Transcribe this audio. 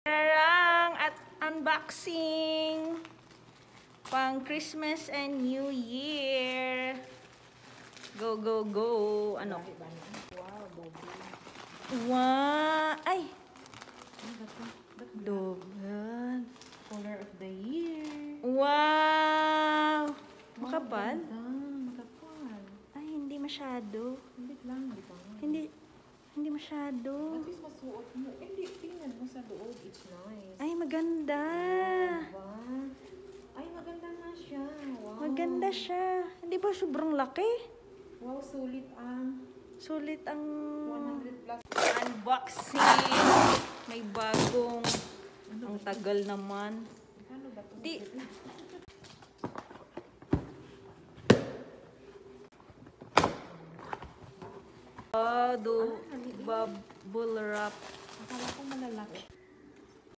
Tarang at unboxing pang Christmas and New Year. Go, go, go. Ano? Wow, Bobby. Wow! Ay! Dogan. color of the year? Wow! Makapal? Makapal. Ay, hindi masyado. Hindi lang, di ba? Hindi, hindi masyado. At least masuot mo. Nice. Ay, maganda. Diba? Ay, maganda nga siya. Wow. Maganda siya. Hindi ba sobrang laki? Wow, sulit ang Sulit ang 100 plus. unboxing. May bagong. Ang tagal naman. Ano ba to? Di. Oh, do bubble wrap. Akala ko malalaki.